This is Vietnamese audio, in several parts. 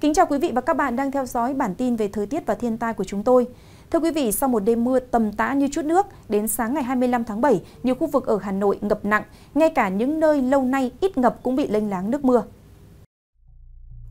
Kính chào quý vị và các bạn đang theo dõi bản tin về thời tiết và thiên tai của chúng tôi. Thưa quý vị, sau một đêm mưa tầm tã như chút nước, đến sáng ngày 25 tháng 7, nhiều khu vực ở Hà Nội ngập nặng, ngay cả những nơi lâu nay ít ngập cũng bị lênh láng nước mưa.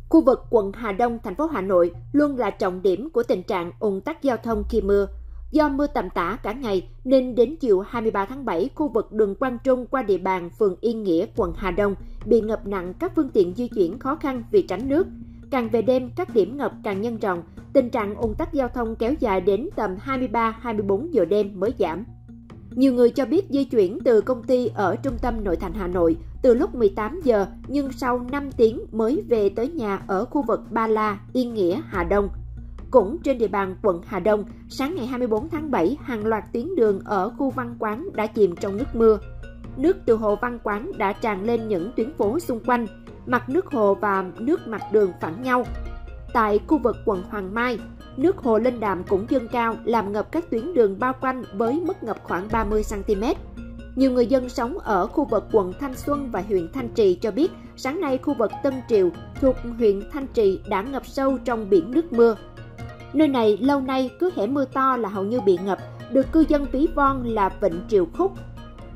Khu vực quận Hà Đông, thành phố Hà Nội luôn là trọng điểm của tình trạng ủng tắc giao thông khi mưa. Do mưa tầm tã cả ngày nên đến chiều 23 tháng 7, khu vực đường Quang Trung qua địa bàn phường Yên Nghĩa, quận Hà Đông bị ngập nặng các phương tiện di chuyển khó khăn vì tránh nước. Càng về đêm, các điểm ngập càng nhân rộng, tình trạng ủng tắc giao thông kéo dài đến tầm 23-24 giờ đêm mới giảm. Nhiều người cho biết di chuyển từ công ty ở trung tâm nội thành Hà Nội từ lúc 18 giờ nhưng sau 5 tiếng mới về tới nhà ở khu vực Ba La, Yên Nghĩa, Hà Đông. Cũng trên địa bàn quận Hà Đông, sáng ngày 24 tháng 7, hàng loạt tuyến đường ở khu văn quán đã chìm trong nước mưa. Nước từ hồ văn quán đã tràn lên những tuyến phố xung quanh, mặt nước hồ và nước mặt đường phản nhau. Tại khu vực quận Hoàng Mai, nước hồ lên đàm cũng dâng cao làm ngập các tuyến đường bao quanh với mức ngập khoảng 30 cm. Nhiều người dân sống ở khu vực quận Thanh Xuân và huyện Thanh Trì cho biết sáng nay khu vực Tân Triều thuộc huyện Thanh Trì đã ngập sâu trong biển nước mưa. Nơi này lâu nay cứ hễ mưa to là hầu như bị ngập, được cư dân ví von là Vịnh Triều Khúc.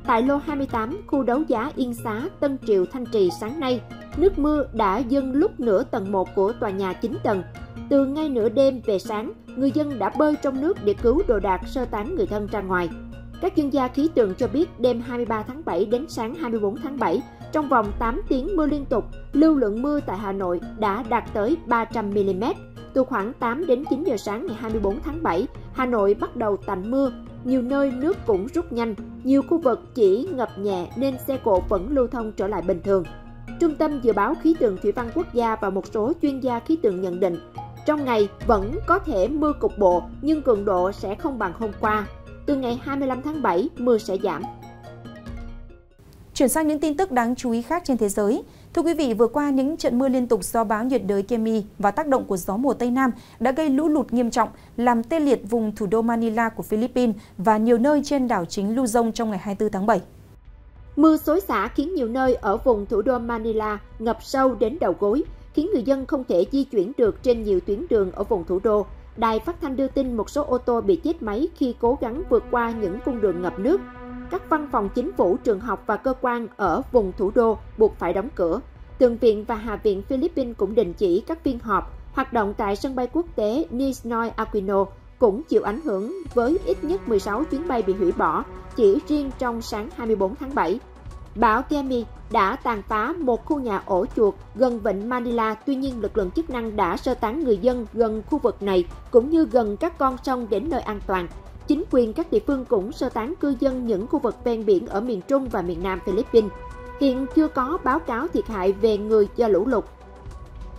Tại lô 28, khu đấu giá Yên Xá, Tân Triều, Thanh Trì sáng nay, nước mưa đã dâng lúc nửa tầng 1 của tòa nhà 9 tầng. Từ ngay nửa đêm về sáng, người dân đã bơi trong nước để cứu đồ đạc sơ tán người thân ra ngoài. Các chuyên gia khí tượng cho biết đêm 23 tháng 7 đến sáng 24 tháng 7, trong vòng 8 tiếng mưa liên tục, lưu lượng mưa tại Hà Nội đã đạt tới 300 mm. Từ khoảng 8 đến 9 giờ sáng ngày 24 tháng 7, Hà Nội bắt đầu tạnh mưa, nhiều nơi nước cũng rút nhanh, nhiều khu vực chỉ ngập nhẹ nên xe cộ vẫn lưu thông trở lại bình thường. Trung tâm Dự báo Khí tượng Thủy văn Quốc gia và một số chuyên gia khí tượng nhận định, trong ngày vẫn có thể mưa cục bộ nhưng cường độ sẽ không bằng hôm qua. Từ ngày 25 tháng 7, mưa sẽ giảm. Chuyển sang những tin tức đáng chú ý khác trên thế giới. Thưa quý vị, vừa qua những trận mưa liên tục do bão nhiệt đới Kemi và tác động của gió mùa Tây Nam đã gây lũ lụt nghiêm trọng, làm tê liệt vùng thủ đô Manila của Philippines và nhiều nơi trên đảo chính Luzon trong ngày 24 tháng 7. Mưa xối xả khiến nhiều nơi ở vùng thủ đô Manila ngập sâu đến đầu gối, khiến người dân không thể di chuyển được trên nhiều tuyến đường ở vùng thủ đô. Đài phát thanh đưa tin một số ô tô bị chết máy khi cố gắng vượt qua những cung đường ngập nước. Các văn phòng chính phủ, trường học và cơ quan ở vùng thủ đô buộc phải đóng cửa. Thượng viện và Hạ viện Philippines cũng đình chỉ các phiên họp, hoạt động tại sân bay quốc tế Ninoy Aquino cũng chịu ảnh hưởng với ít nhất 16 chuyến bay bị hủy bỏ chỉ riêng trong sáng 24 tháng 7. Bão Kemi đã tàn phá một khu nhà ổ chuột gần vịnh Manila, tuy nhiên lực lượng chức năng đã sơ tán người dân gần khu vực này cũng như gần các con sông đến nơi an toàn. Chính quyền các địa phương cũng sơ tán cư dân những khu vực ven biển ở miền Trung và miền Nam Philippines. Hiện chưa có báo cáo thiệt hại về người do lũ lụt.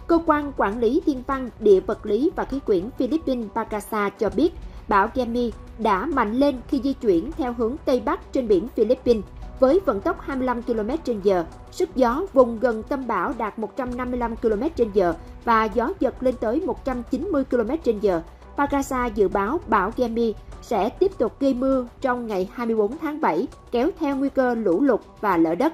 Cơ quan Quản lý Thiên văn, Địa vật lý và Khí quyển Philippines Pagasa cho biết bão Gemi đã mạnh lên khi di chuyển theo hướng Tây Bắc trên biển Philippines với vận tốc 25 km/h. Sức gió vùng gần tâm bão đạt 155 km/h và gió giật lên tới 190 km/h. Pagasa dự báo bão Gemi sẽ tiếp tục gây mưa trong ngày 24 tháng 7, kéo theo nguy cơ lũ lụt và lở đất.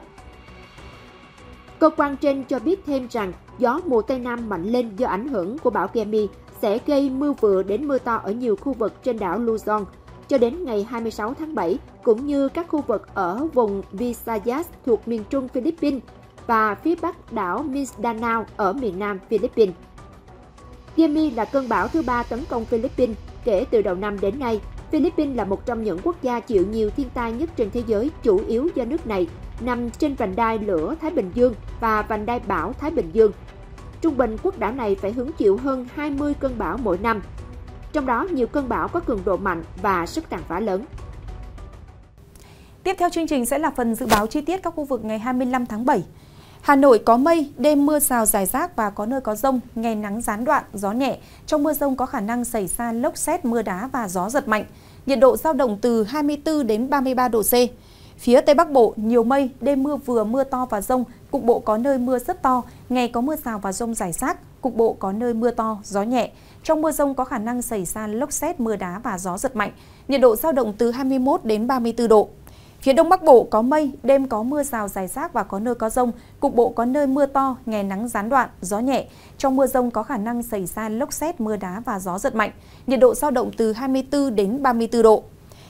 Cơ quan trên cho biết thêm rằng gió mùa Tây Nam mạnh lên do ảnh hưởng của bão Gemi sẽ gây mưa vừa đến mưa to ở nhiều khu vực trên đảo Luzon cho đến ngày 26 tháng 7, cũng như các khu vực ở vùng Visayas thuộc miền trung Philippines và phía bắc đảo Mindanao ở miền nam Philippines. Gemi là cơn bão thứ ba tấn công Philippines kể từ đầu năm đến nay. Philippines là một trong những quốc gia chịu nhiều thiên tai nhất trên thế giới, chủ yếu do nước này nằm trên vành đai lửa Thái Bình Dương và vành đai bão Thái Bình Dương. Trung bình quốc đảo này phải hứng chịu hơn 20 cơn bão mỗi năm, trong đó nhiều cơn bão có cường độ mạnh và sức tàn phá lớn. Tiếp theo chương trình sẽ là phần dự báo chi tiết các khu vực ngày 25 tháng 7. Hà Nội có mây, đêm mưa rào dài rác và có nơi có rông, ngày nắng gián đoạn, gió nhẹ. Trong mưa rông có khả năng xảy ra lốc xét, mưa đá và gió giật mạnh. Nhiệt độ giao động từ 24 đến 33 độ C. Phía Tây Bắc Bộ, nhiều mây, đêm mưa vừa mưa to và rông, cục bộ có nơi mưa rất to, ngày có mưa rào và rông rải rác, cục bộ có nơi mưa to, gió nhẹ. Trong mưa rông có khả năng xảy ra lốc xét, mưa đá và gió giật mạnh. Nhiệt độ giao động từ 21 đến 34 độ. Phía Đông Bắc Bộ có mây, đêm có mưa rào rải rác và có nơi có rông, cục bộ có nơi mưa to, ngày nắng gián đoạn, gió nhẹ. Trong mưa rông có khả năng xảy ra lốc xét, mưa đá và gió giật mạnh. Nhiệt độ dao động từ 24 đến 34 độ.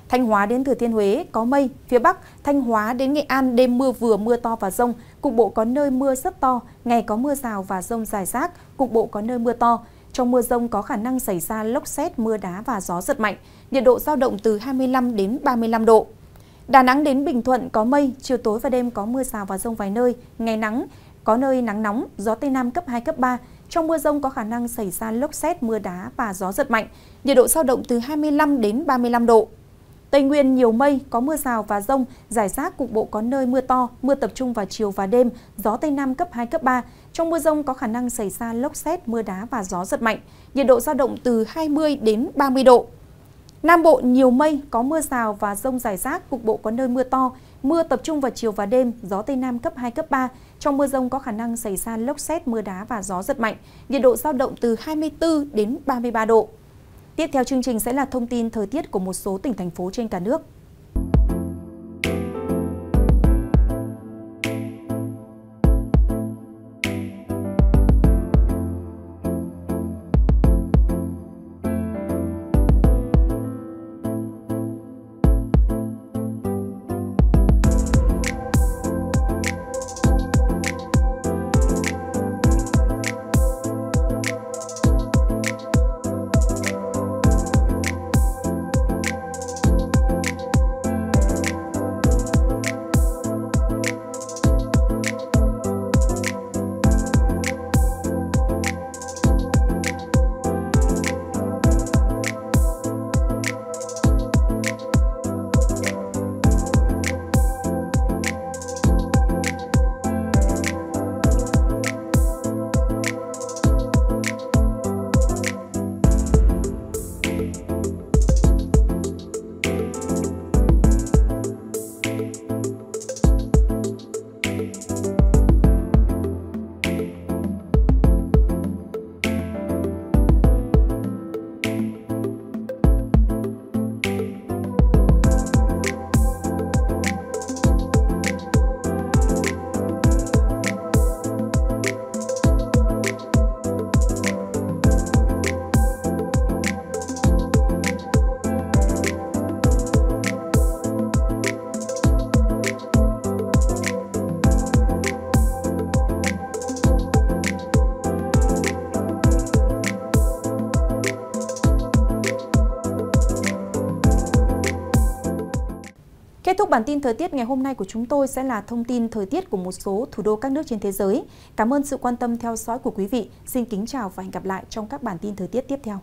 Thanh Hóa đến Thừa Thiên Huế có mây, phía Bắc, Thanh Hóa đến Nghệ An đêm mưa vừa mưa to và rông, cục bộ có nơi mưa rất to, ngày có mưa rào và rông rải rác, cục bộ có nơi mưa to. Trong mưa rông có khả năng xảy ra lốc xét, mưa đá và gió giật mạnh, nhiệt độ dao động từ 25 đến 35 độ. Đà Nẵng đến Bình Thuận có mây, chiều tối và đêm có mưa rào và rông vài nơi, ngày nắng, có nơi nắng nóng, gió Tây Nam cấp 2, cấp 3. Trong mưa rông có khả năng xảy ra lốc xét, mưa đá và gió giật mạnh, nhiệt độ dao động từ 25 đến 35 độ. Tây Nguyên nhiều mây, có mưa rào và rông, rải rác cục bộ có nơi mưa to, mưa tập trung vào chiều và đêm, gió Tây Nam cấp 2, cấp 3. Trong mưa rông có khả năng xảy ra lốc xét, mưa đá và gió giật mạnh, nhiệt độ dao động từ 20 đến 30 độ. Nam Bộ nhiều mây, có mưa rào và rông rải rác, cục bộ có nơi mưa to, mưa tập trung vào chiều và đêm, gió Tây Nam cấp 2, cấp 3. Trong mưa rông có khả năng xảy ra lốc xét, mưa đá và gió giật mạnh, nhiệt độ dao động từ 24 đến 33 độ. Tiếp theo chương trình sẽ là thông tin thời tiết của một số tỉnh thành phố trên cả nước. Kết thúc bản tin thời tiết ngày hôm nay của chúng tôi sẽ là thông tin thời tiết của một số thủ đô các nước trên thế giới. Cảm ơn sự quan tâm theo dõi của quý vị. Xin kính chào và hẹn gặp lại trong các bản tin thời tiết tiếp theo.